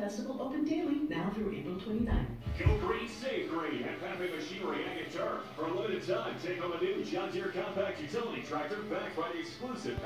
Festival open daily now through April 29th. Go green, save green at Papé Machinery Ag and Turf. For a limited time, take home a new John Deere compact utility tractor backed by the exclusive